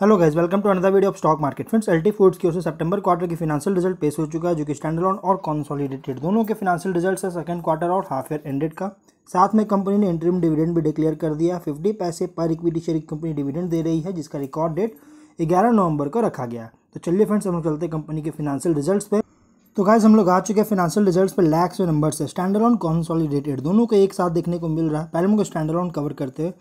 Hello guys welcome to another video of stock market friends LT foods की ओर से सितंबर क्वार्टर की फिनेंशियल रिज़ल्ट पेश हो चुका है, जो कि स्टैंडर्ड और कंसोलिडेटेड दोनों के फिनेंशियल रिज़ल्ट है सेकंड क्वार्टर और हाफ़ ईयर एंडेड का। साथ में कंपनी ने इंटरिम डिविडेंड भी डिक्लेयर कर दिया फिफ्टी पैसे पर इक्विटी शेयर कंपनी डिविडेंड दे रही है, जिसका रिकॉर्ड डेट ग्यारह नवंबर को रखा गया तो चलिए फ्रेंड्स हम लोग चलते कंपनी के फिनेंशियल रिज़ल्ट पे। तो गाइज़ हम लोग आ चुके हैं फिनेंशियल रिजल्ट्स पे लैक्स नंबर से। स्टैंडर्ड कॉन्सॉलिडेटेड दोनों को एक साथ देखने को मिल रहा है। पहले हम लोग स्टैंडर्ड कवर करते हैं।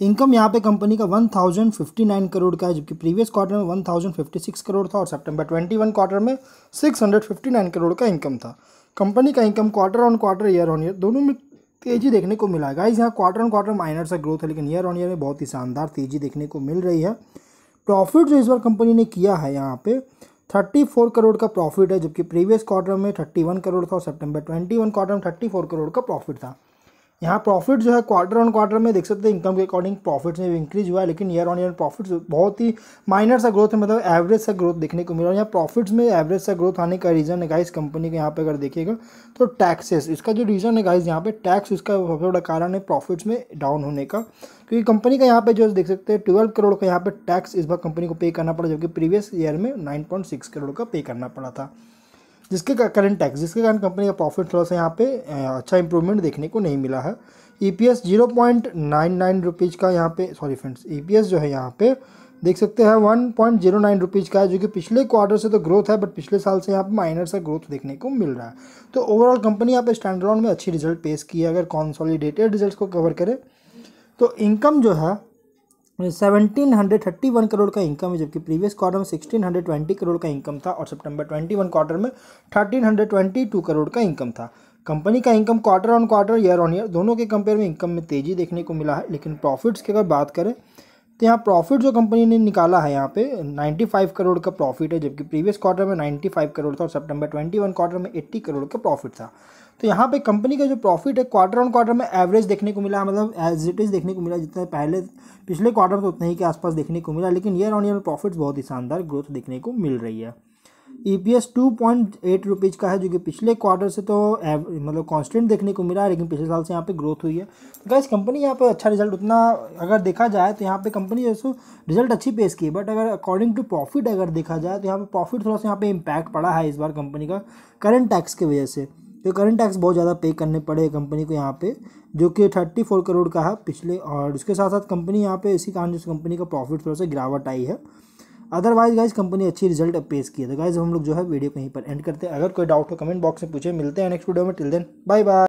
इनकम यहाँ पे कंपनी का 1059 करोड़ का है, जबकि प्रीवियस क्वार्टर में 1056 करोड़ था और सितंबर 21 क्वार्टर में 659 करोड़ का इनकम था। कंपनी का income quarter on quarter, year on year, दोनों में तेज़ी देखने को मिला गाइज़ यहाँ क्वार्टर ऑन क्वार्टर माइनर सा ग्रोथ है, लेकिन ईयर ऑन ईयर में बहुत ही शानदार तेज़ी देखने को मिल रही है। प्रॉफिट जो इस बार कंपनी ने किया है यहाँ पे 34 करोड़ का प्रॉफिट है, जबकि प्रीवियस क्वार्टर में 31 करोड़ था और सितंबर 21 क्वार्टर में 34 करोड़ का प्रॉफिट था। यहाँ प्रॉफिट जो है क्वार्टर ऑन क्वार्टर में देख सकते हैं इनकम के अकॉर्डिंग प्रॉफिट्स में इंक्रीज हुआ है, लेकिन ईयर ऑन ईयर प्रॉफिट्स बहुत ही माइनर सा ग्रोथ है मतलब एवरेज सा ग्रोथ देखने को मिला और यहाँ प्रॉफिट्स में एवरेज सा ग्रोथ आने का रीज़न है गाइस कंपनी के यहाँ पे अगर देखिएगा तो टैक्सेस इसका जो रीज़न है गाइस यहाँ पे टैक्स इसका सबसे बड़ा कारण है प्रॉफिट्स में डाउन होने का, क्योंकि कंपनी का यहाँ पे जो देख सकते हैं ट्वेल्व करोड़ का यहाँ पे टैक्स इस बार कंपनी को पे करना पड़ा, जबकि प्रीवियस ईयर में नाइन करोड़ का पे करना पड़ा था। जिसके करंट टैक्स जिसके कारण कंपनी का प्रॉफिट थोड़ा सा यहाँ पे अच्छा इंप्रूवमेंट देखने को नहीं मिला है। E P S zero point nine nine rupees का यहाँ पे sorry friends E P S जो है यहाँ पे, देख सकते हैं one point zero nine rupees का है, जो कि पिछले क्वार्टर से तो ग्रोथ है बट पिछले साल से यहाँ पे माइनर सा ग्रोथ देखने को मिल रहा है। तो ओवरऑल कंपनी यहाँ पे स्टैंडर्ड में अच्छी रिज़ल्ट पेश की है, अगर कॉन्सॉलीडेटेड रिज़ल्ट को कवर करें। तो इनकम जो है seventeen hundred thirty one crore का इनकम है, जबकि प्रीवियस क्वार्टर में सिक्सटीन हंड्रेड ट्वेंटी करोड़ का इनकम था और सितंबर ट्वेंटी वन क्वार्टर में thirteen hundred twenty two crore का इनकम था। कंपनी का income quarter on quarter year on year दोनों के कंपेयर में इनकम में तेज़ी देखने को मिला है, लेकिन प्रॉफिट्स की अगर बात करें तो यहाँ प्रॉफिट जो कंपनी ने निकाला है यहाँ पे 95 करोड़ का प्रॉफिट है, जबकि प्रीवियस क्वार्टर में 95 करोड़ था और सितंबर 21 क्वार्टर में 80 करोड़ का प्रॉफिट था। तो यहाँ पे कंपनी का जो प्रॉफिट है क्वार्टर ऑन क्वार्टर में एवरेज देखने को मिला मतलब एज इट इज़ देखने को मिला, जितना पहले, पिछले क्वार्टर तो उतने ही के आसपास देखने को मिला, लेकिन ईयर ऑन ईयर प्रॉफिट्स बहुत ही शानदार ग्रोथ देखने को मिल रही है। E P S two point eight rupees का है, जो कि पिछले क्वार्टर से तो मतलब कांस्टेंट देखने को मिला है लेकिन पिछले साल से यहाँ पे ग्रोथ हुई है। तो गैस कंपनी यहाँ पे अच्छा रिज़ल्ट उतना अगर देखा जाए तो यहाँ पे कंपनी जो जैसे रिज़ल्ट अच्छी पेश की है बट अगर अकॉर्डिंग टू प्रॉफिट अगर देखा जाए तो यहाँ पर प्रॉफिट थोड़ा सा यहाँ पे इम्पैक्ट पड़ा है इस बार कंपनी का करंट टैक्स की वजह से। तो करंट टैक्स बहुत ज़्यादा पे करने पड़े कंपनी को यहाँ पे, जो कि थर्टी फोर करोड़ का है पिछले, और उसके साथ साथ कंपनी यहाँ पे इसी कारण जो कंपनी का प्रॉफिट थोड़ा सा गिरावट आई है। अदरवाइज़ गाइज़ कंपनी अच्छी रिज़ल्ट पेश की है। तो गाइज़ हम लोग जो है वीडियो कहीं पर एंड करते हैं। अगर कोई डाउट हो कमेंट बॉक्स में पूछे। मिलते हैं नेक्स्ट वीडियो में। Till then bye bye